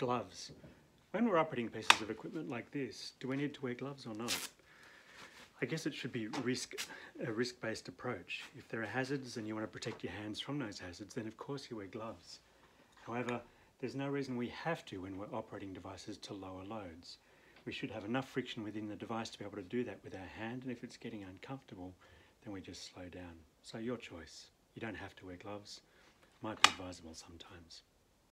gloves. When we're operating pieces of equipment like this, do we need to wear gloves or not? I guess it should be risk a risk-based approach. If there are hazards and you want to protect your hands from those hazards, then of course you wear gloves. However, there's no reason we have to when we're operating devices to lower loads. We should have enough friction within the device to be able to do that with our hand, and if it's getting uncomfortable, then we just slow down. So your choice. You don't have to wear gloves. Might be advisable sometimes.